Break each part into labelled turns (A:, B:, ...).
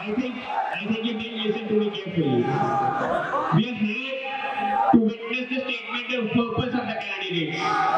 A: I think I think you didn't listen to me carefully. We are here to witness the statement of purpose of the candidates.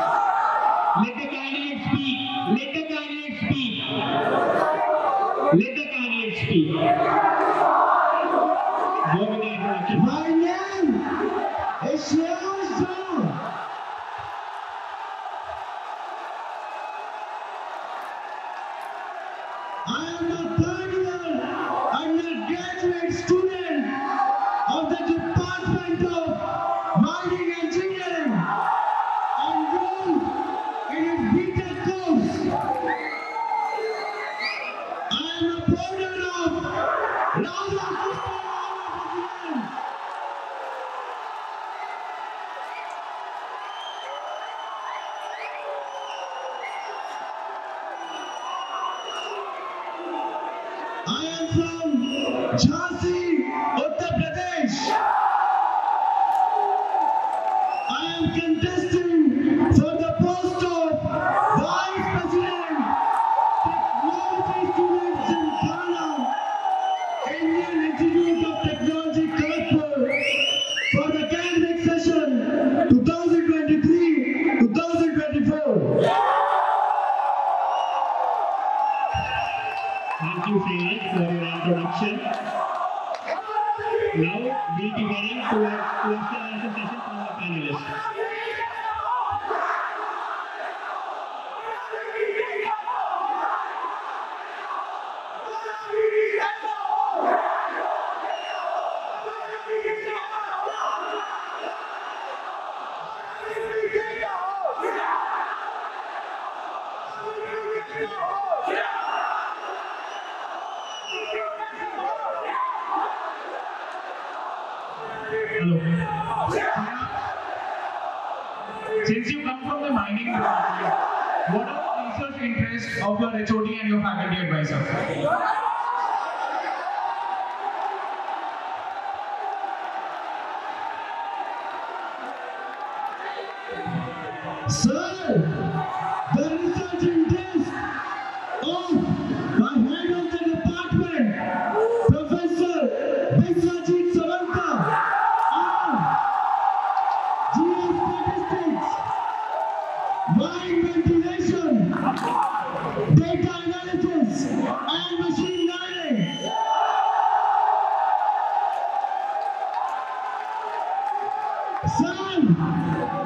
B: Son!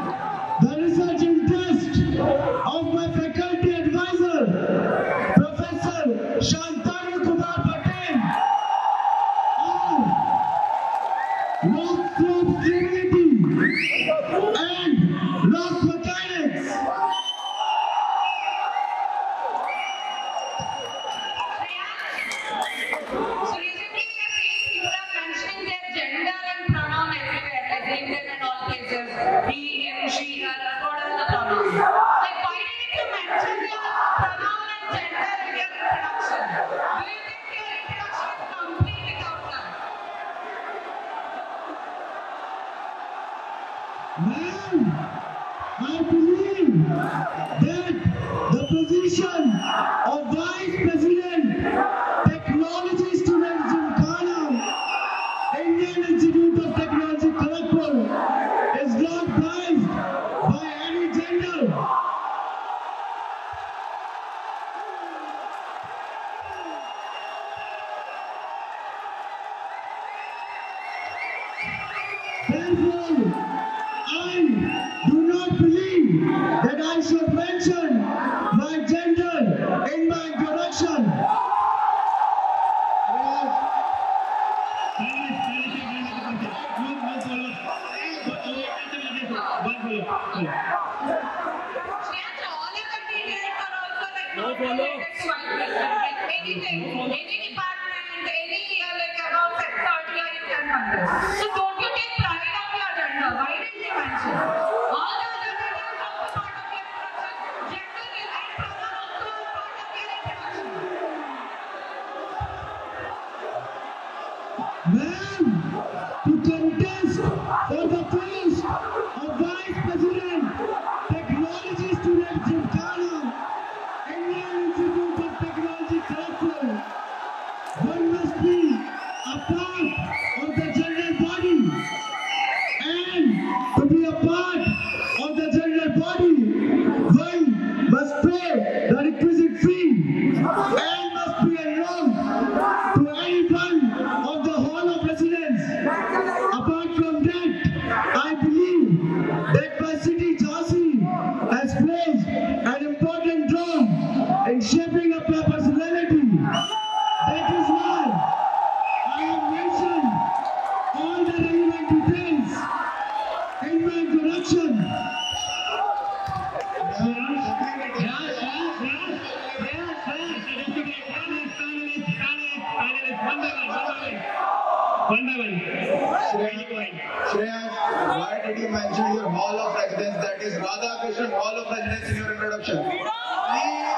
B: Shreya, why
A: did you mention your hall of residence that is Radhakrishnan Hall of Residence in your introduction? Please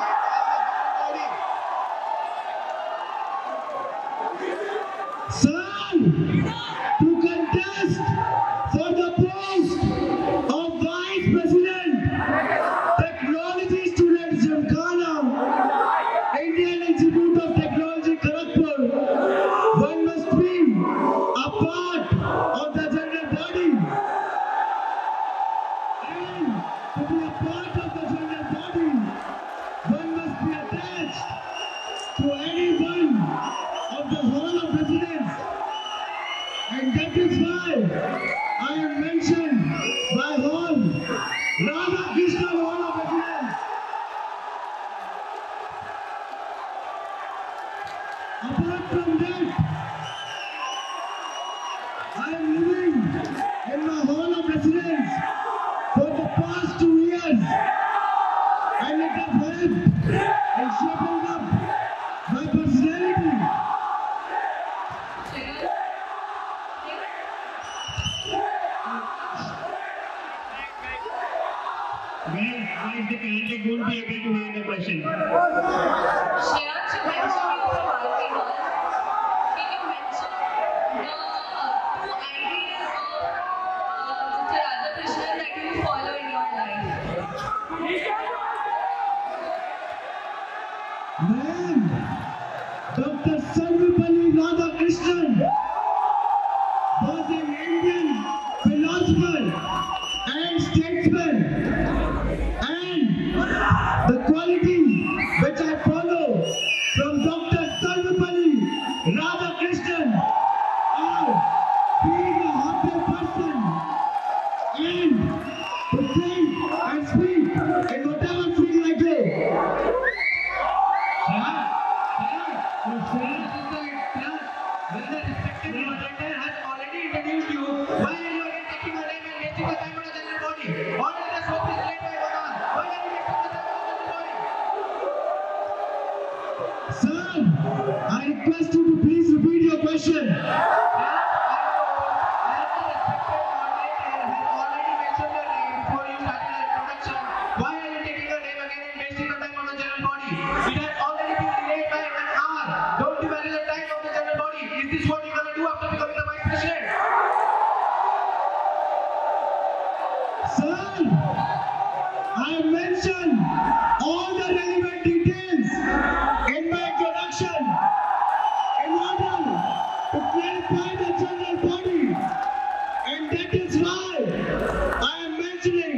C: Angeles.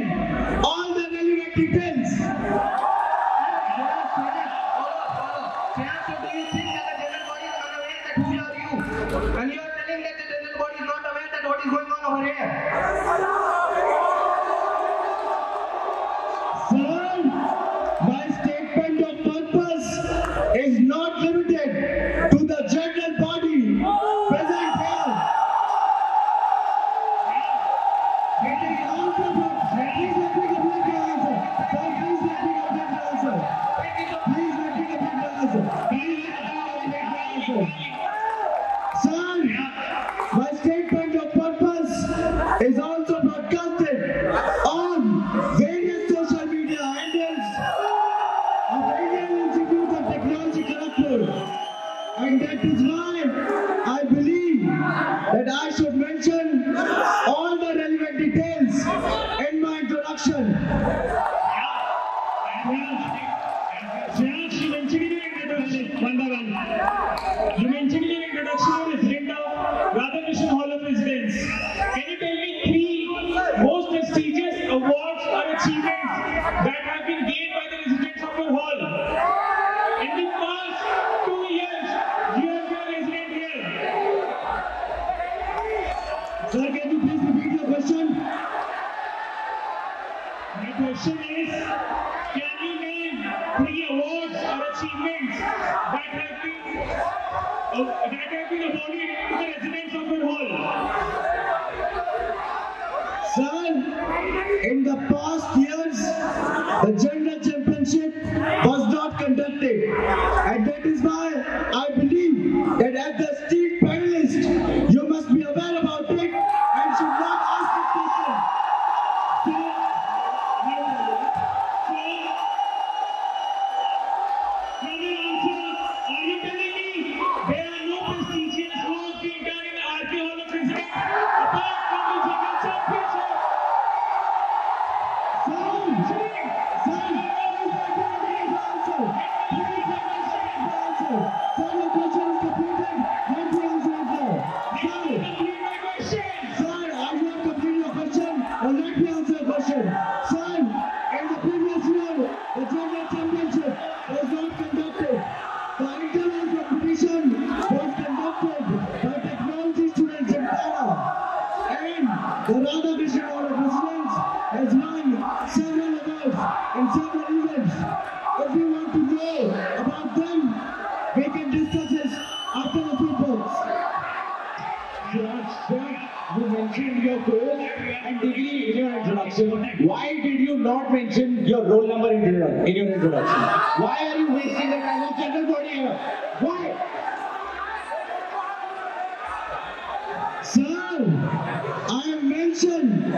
C: Taylor in
D: your
E: introduction. Why are you wasting the time on
C: Chandan Bodier? Why? Sir, I
F: have
A: mentioned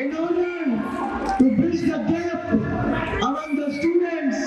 A: in order to bridge the gap among the students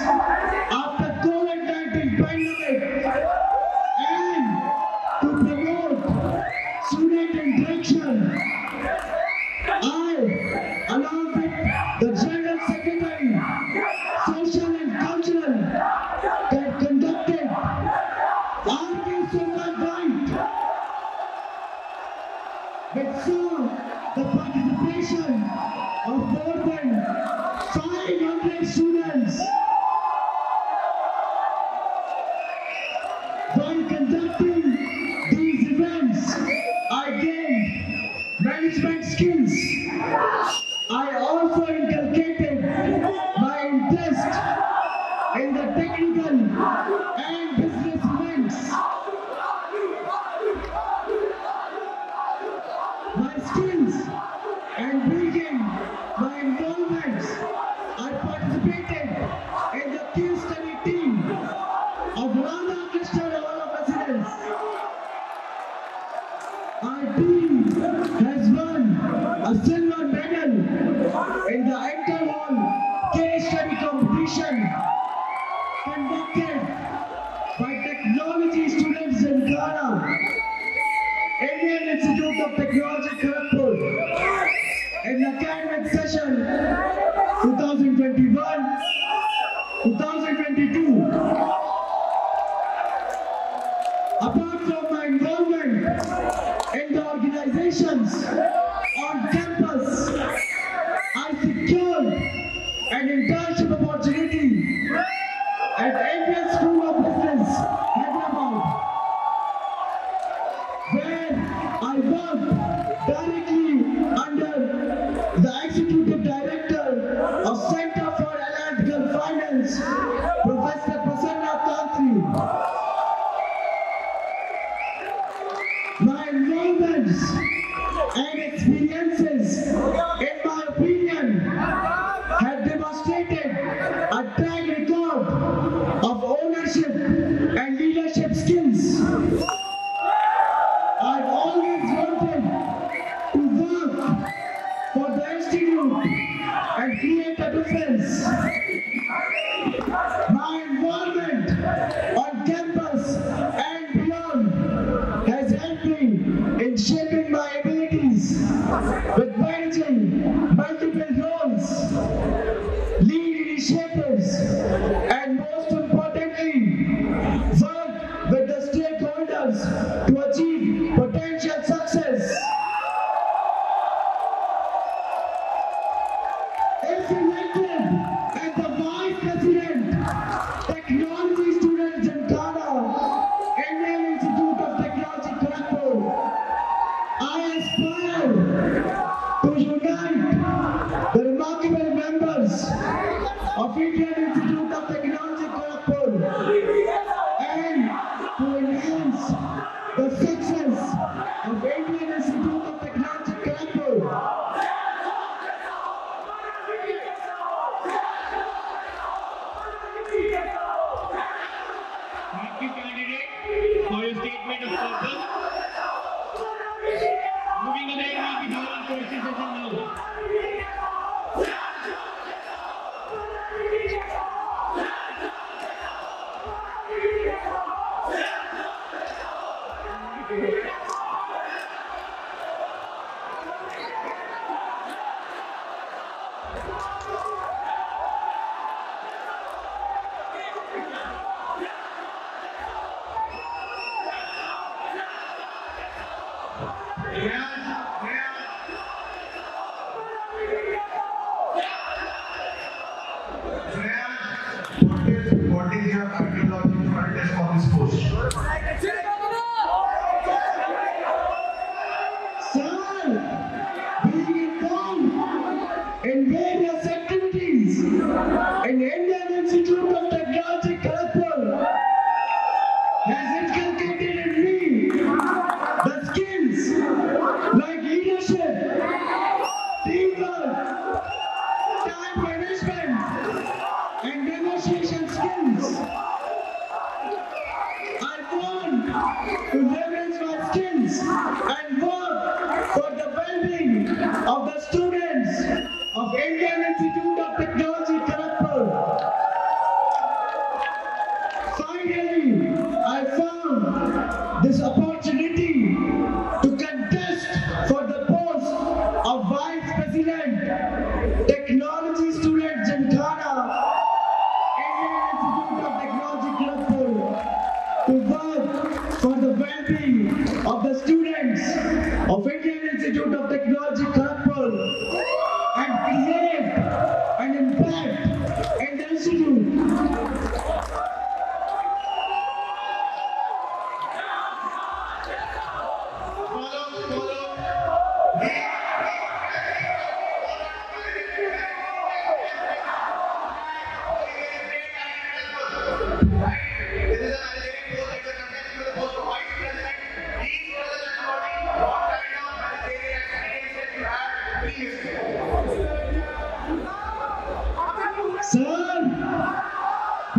G: Thank you.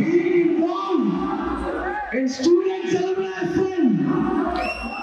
A: Being involved in student celebration, I've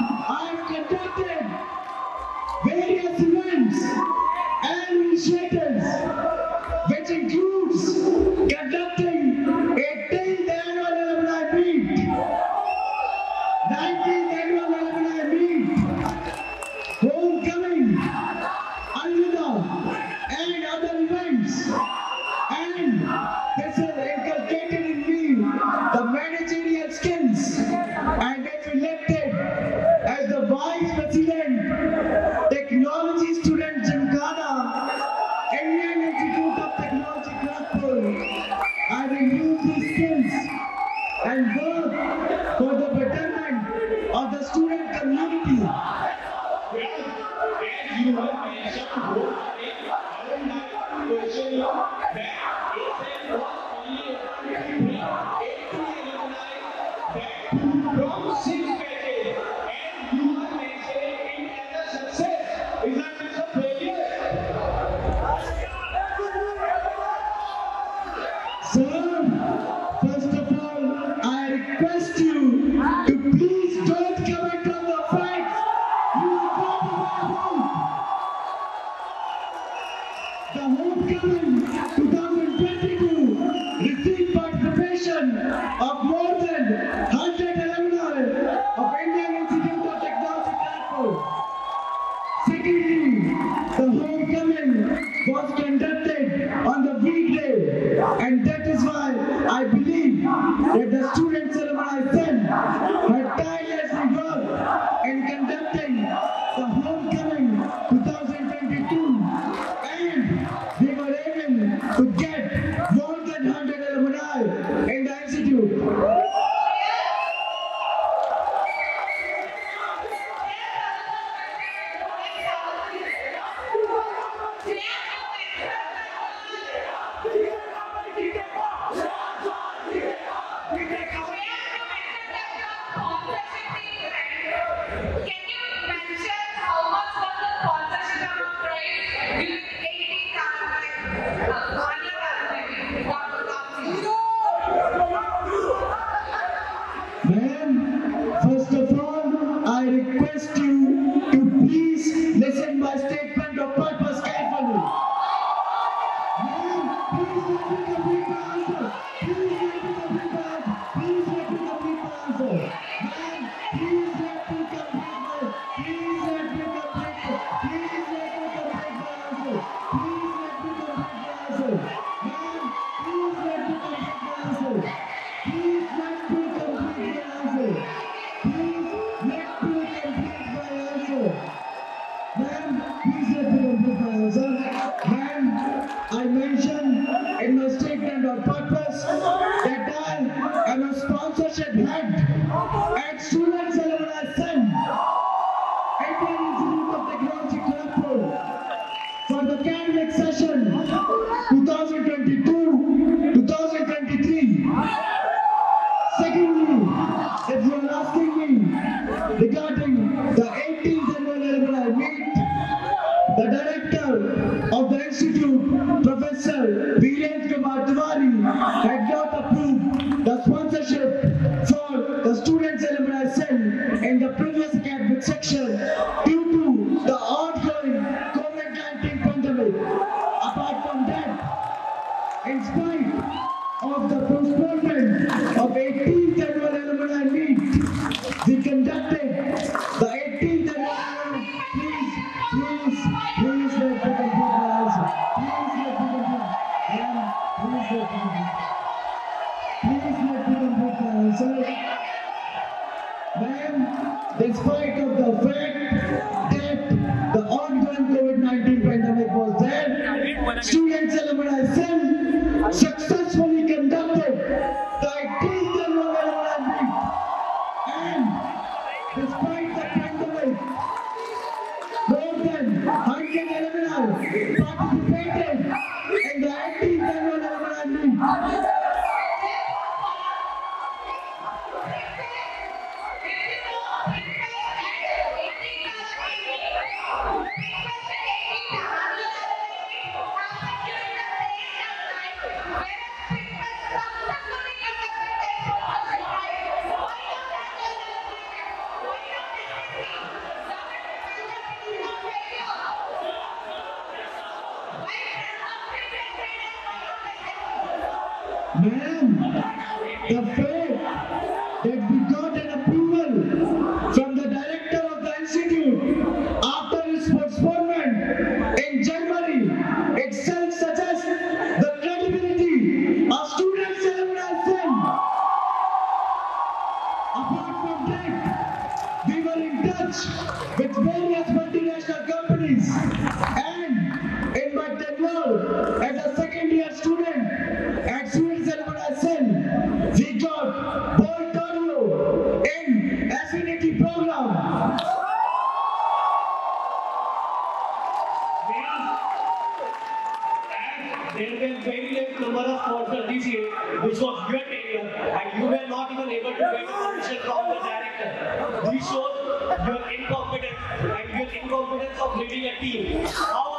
A: of leading a team. How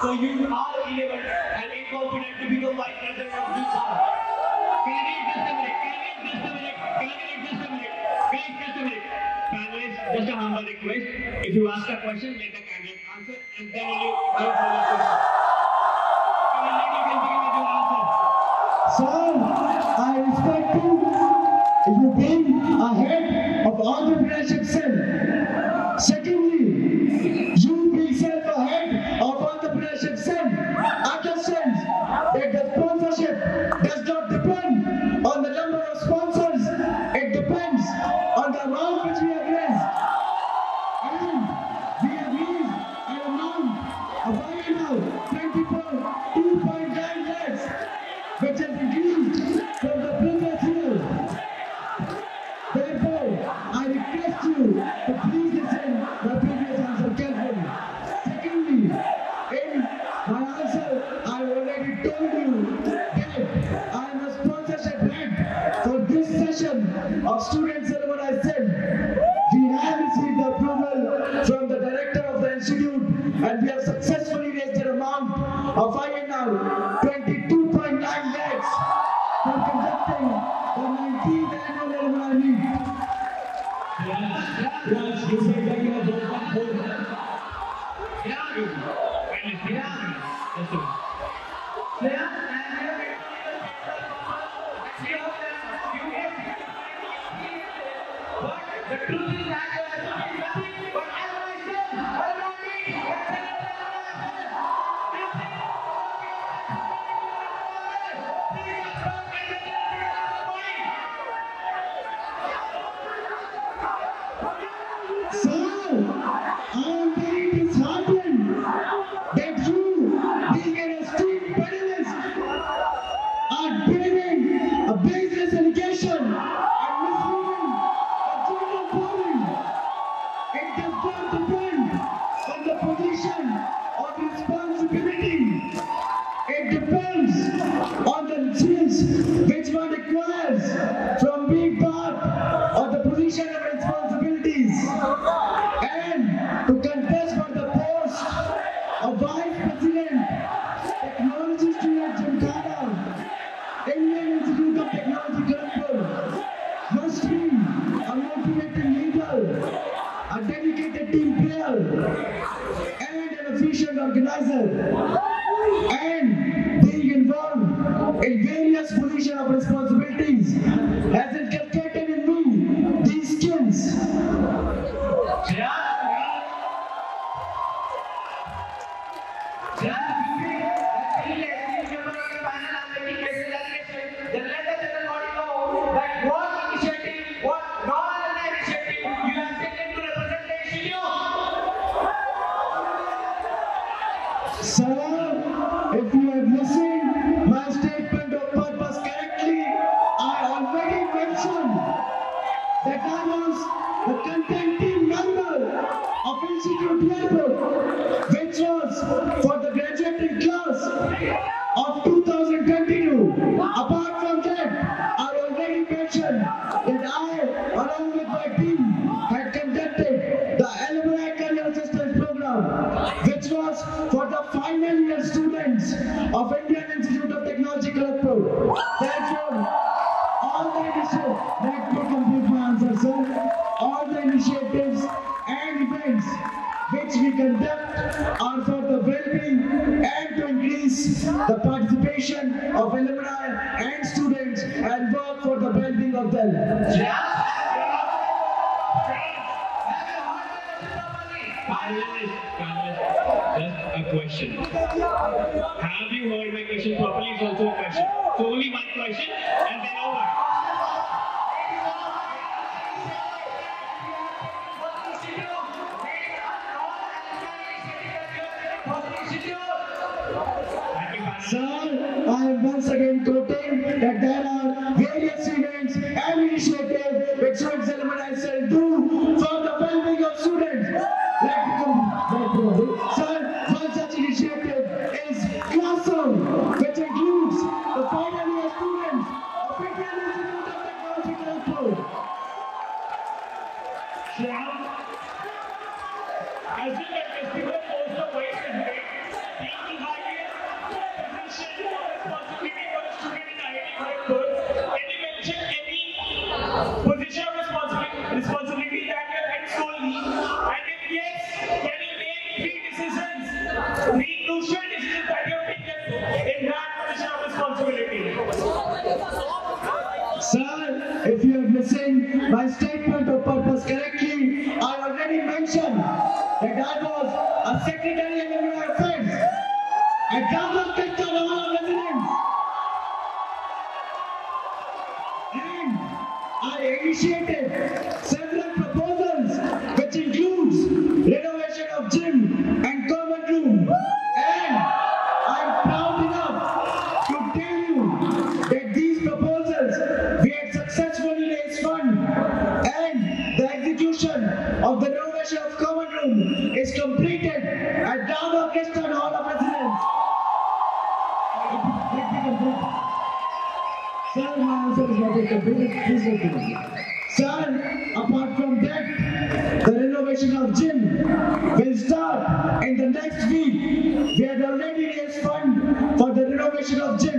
H: So you
A: are
H: enabled and confident to
A: become vice president of this house.
C: Candidate, just a minute. Can Candidate, just a minute. Can Candidate, just a minute. Please, just a minute. Panelists, just a humble request. If you ask a question, let the candidate answer and then only
I: go for the
A: question.
I: is piece of. Sir,
A: apart from that, the renovation of gym will start in the next week. We had already raised fund for the renovation of gym.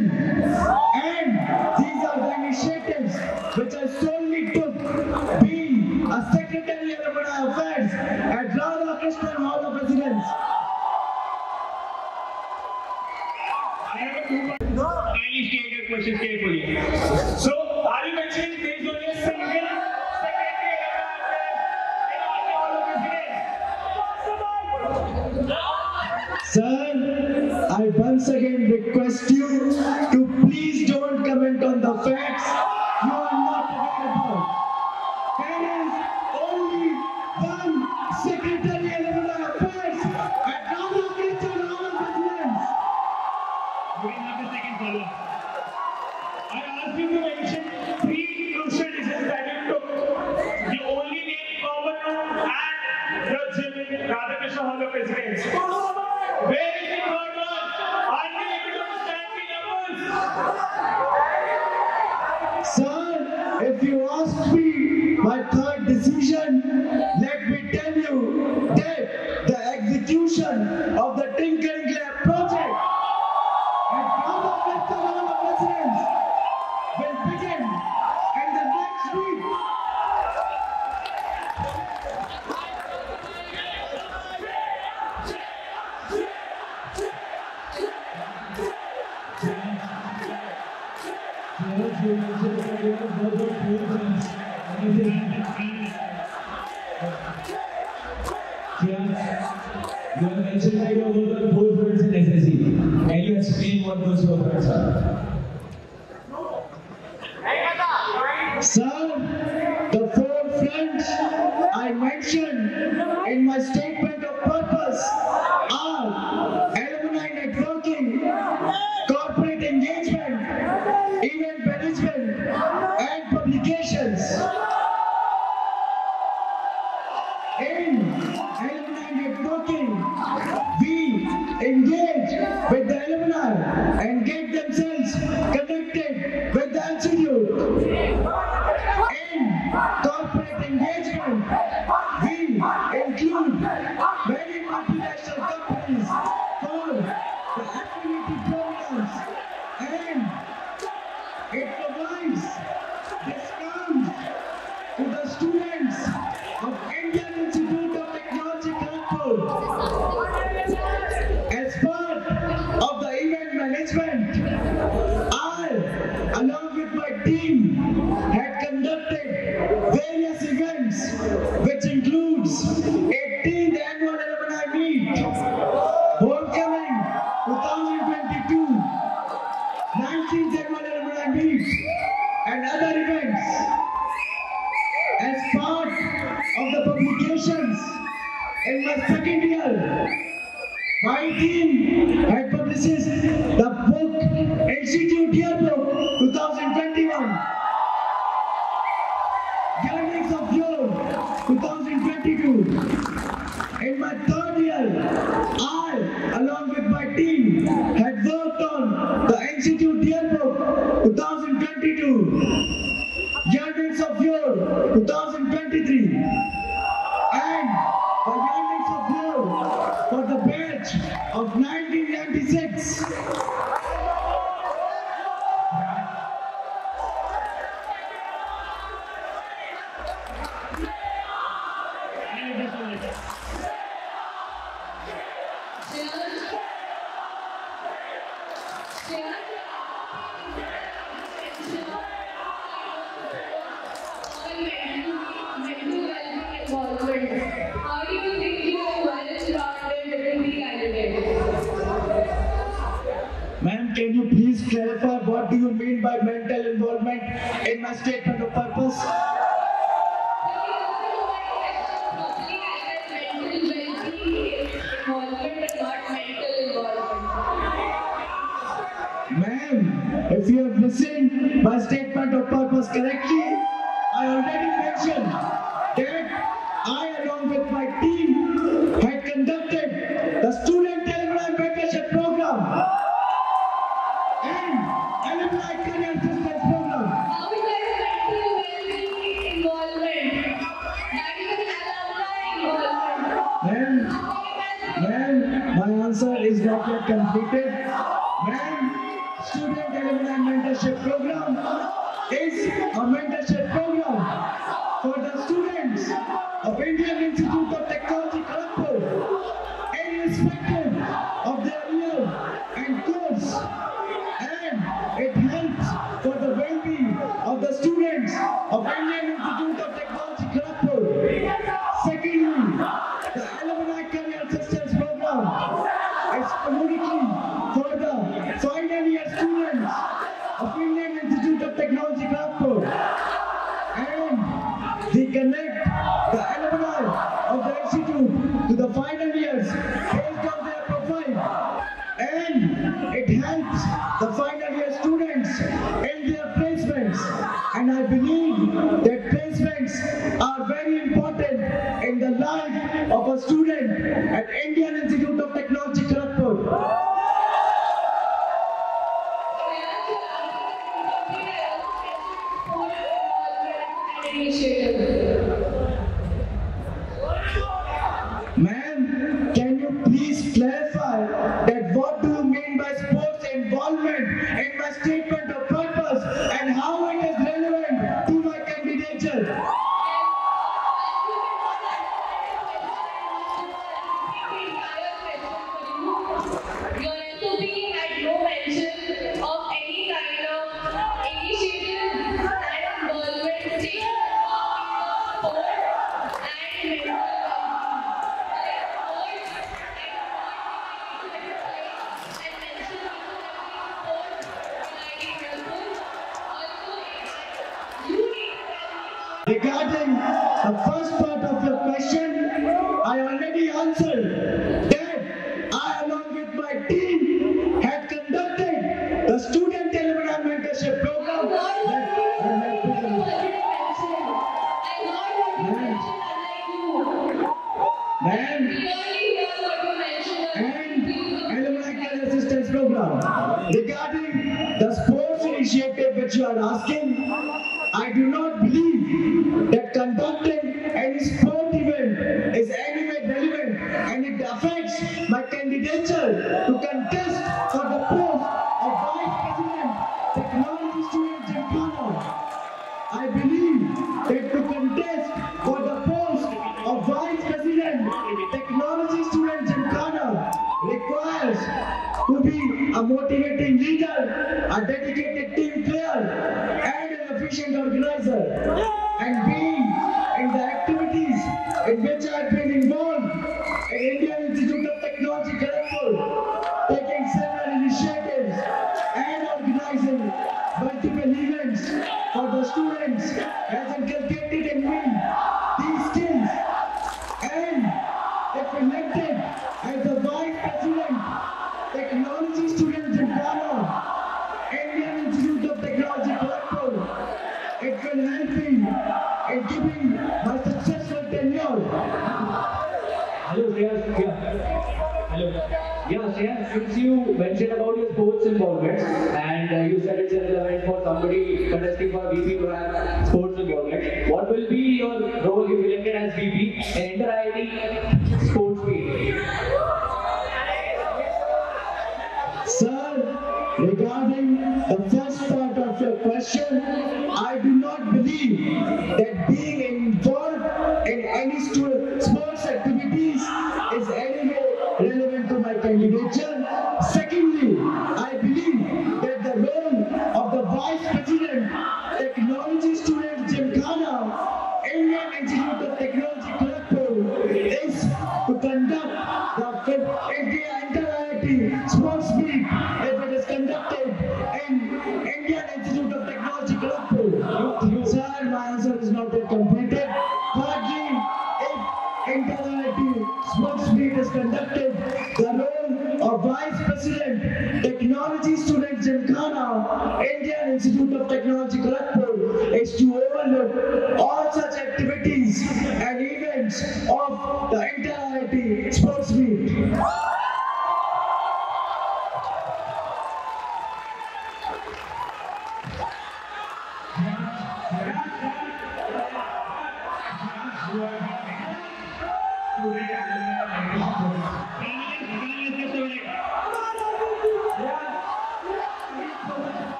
A: At Indian Institute of Technology,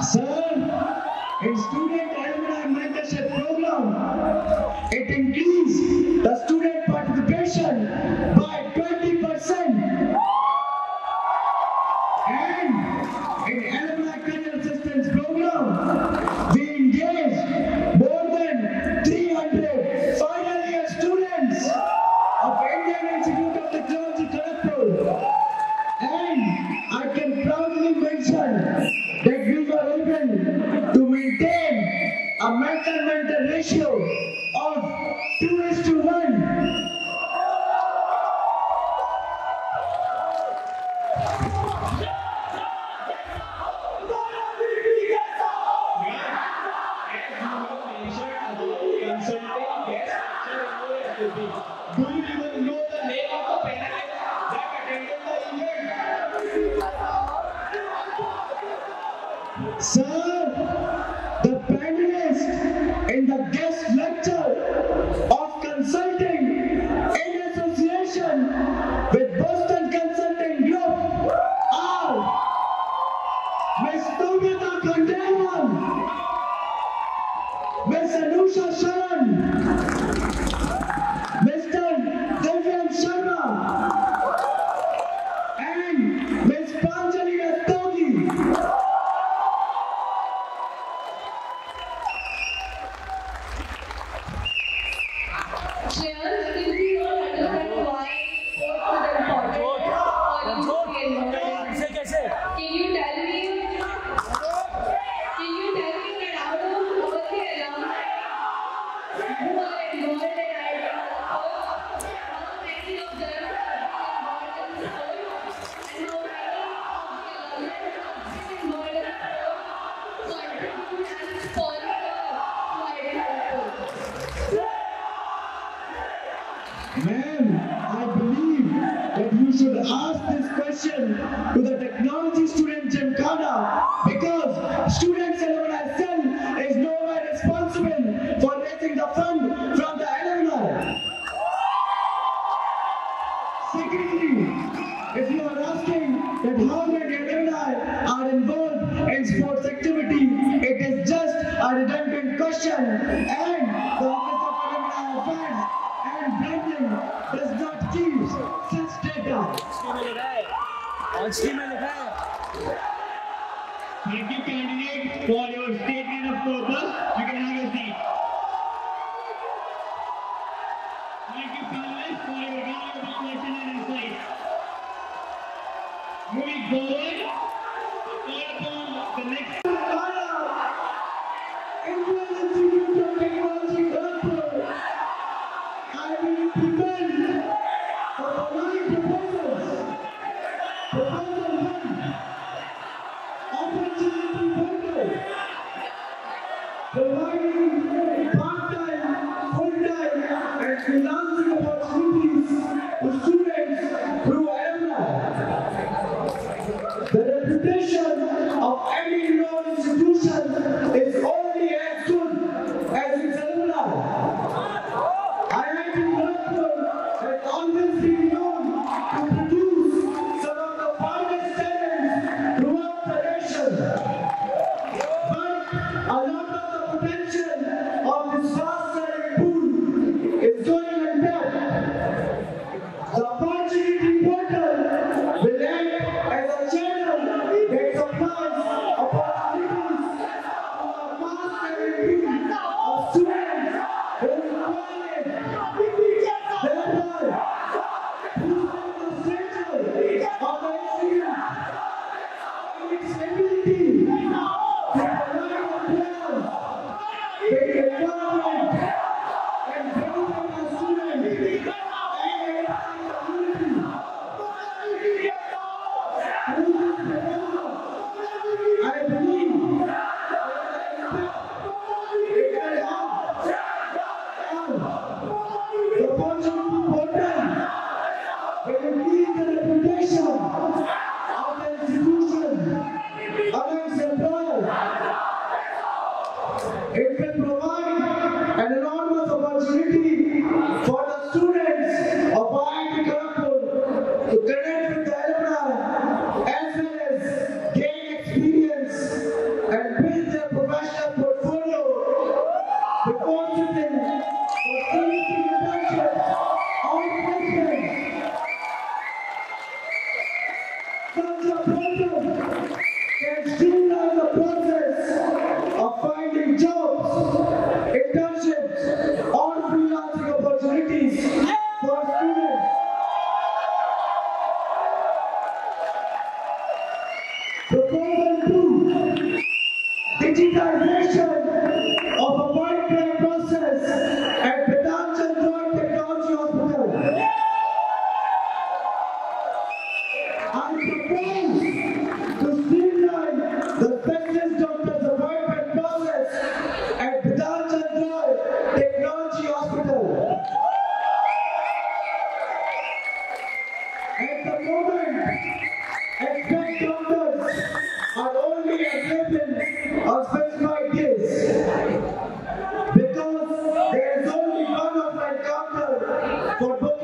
A: Sir, a student alumni mentorship program, it includes the student counter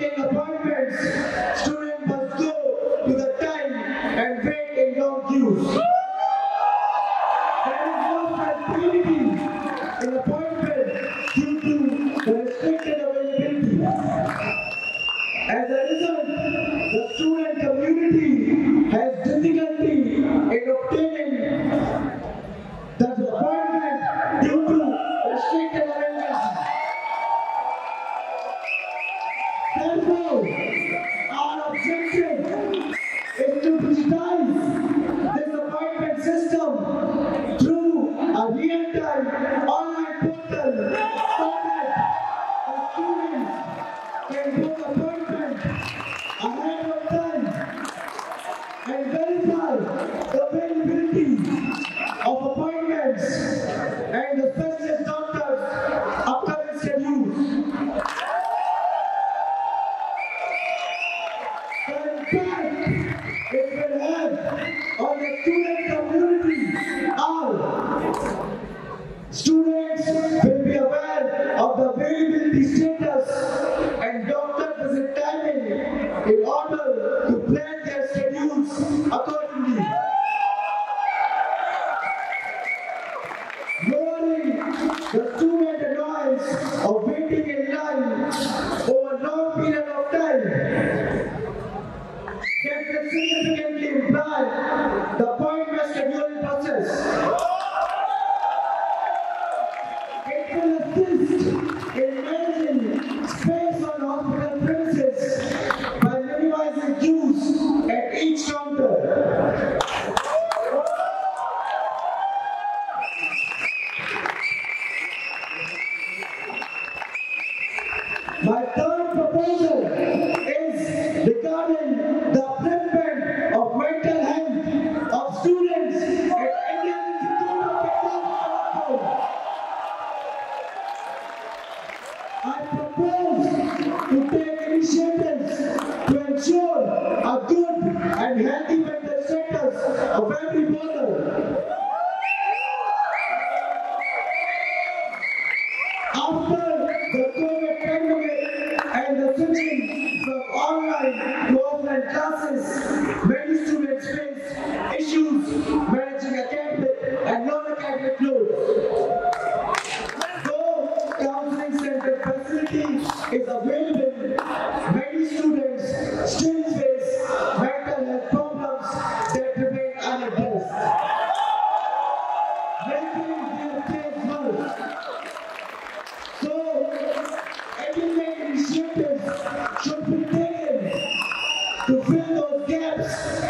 A: to fill those gaps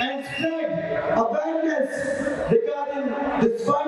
A: and spread awareness regarding this fight.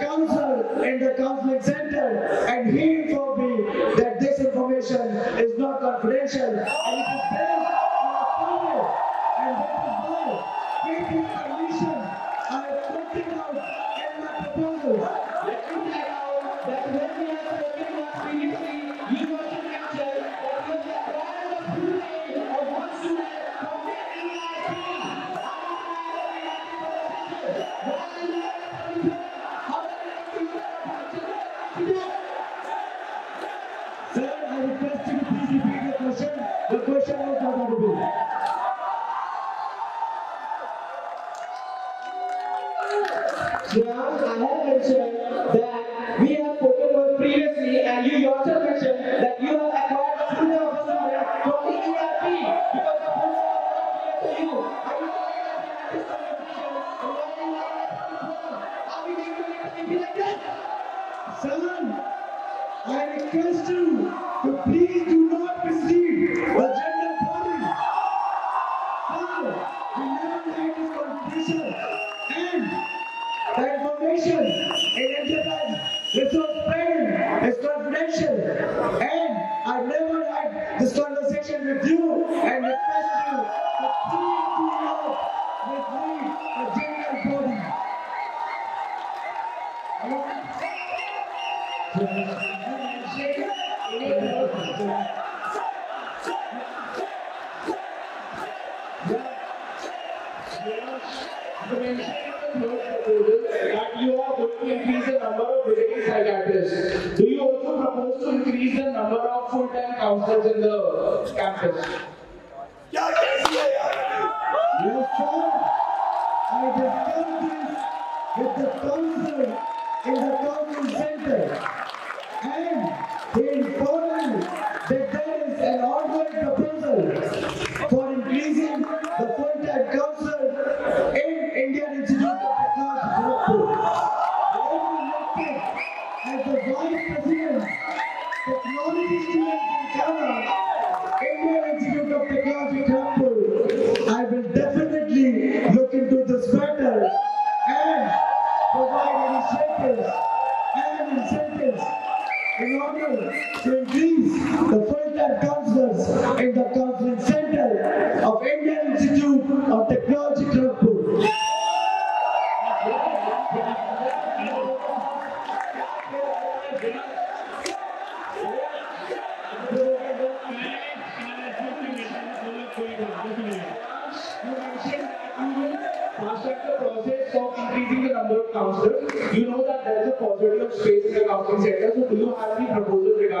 A: council in the conflict center and
J: he
A: informed me that this information is not confidential.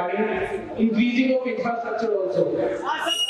K: Regarding
H: increasing of
A: infrastructure also?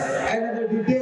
H: and in the
A: detail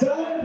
H: Sir,